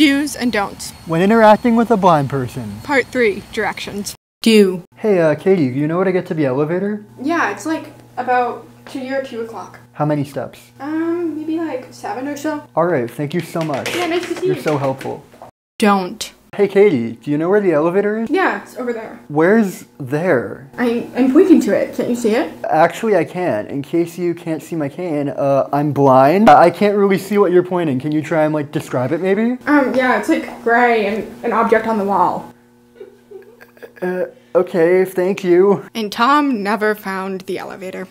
Do's and don'ts. When interacting with a blind person. Part 3 Directions. Do. Hey, uh, Katie, do you know where to get to the elevator? Yeah, it's like about 2 or 2 o'clock. How many steps? Um, maybe like 7 or so. Alright, thank you so much. Yeah, nice to see You're you. so helpful. Don't. Hey, Katie, do you know where the elevator is? Yeah, it's over there. Where's there? I'm, I'm pointing to it. Can't you see it? Actually, I can. In case you can't see my cane, uh, I'm blind. I can't really see what you're pointing. Can you try and, like, describe it, maybe? Um, yeah, it's like gray and an object on the wall. Uh, okay, thank you. And Tom never found the elevator.